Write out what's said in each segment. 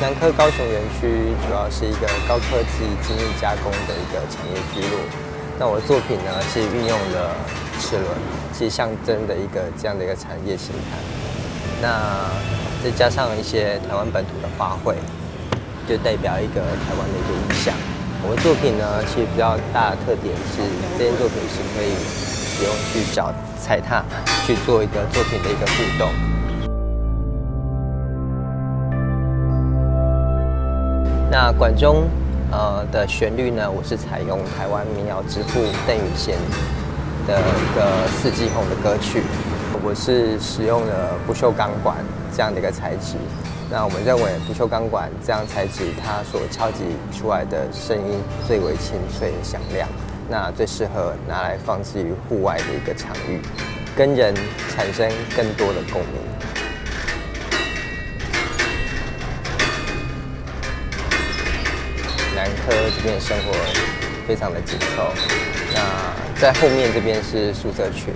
南科高雄园区主要是一个高科技精密加工的一个产业聚落。那我的作品呢，是运用了齿轮，其实象征的一个这样的一个产业形态。那再加上一些台湾本土的花卉，就代表一个台湾的一个意象。我的作品呢，其实比较大的特点是，这件作品是可以使用去脚踩踏去做一个作品的一个互动。那管中呃的旋律呢，我是采用台湾民谣之父邓宇贤的一个四季红的歌曲，我是使用了不锈钢管这样的一个材质。那我们认为不锈钢管这样材质，它所敲击出来的声音最为清脆响亮，那最适合拿来放置于户外的一个场域，跟人产生更多的共鸣。科这边生活非常的紧凑，那在后面这边是宿舍区，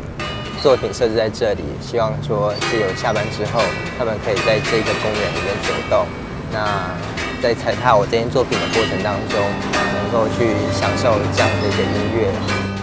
作品设置在这里，希望说是有下班之后，他们可以在这个公园里面走动，那在踩踏我这件作品的过程当中，能够去享受这样的一个音乐。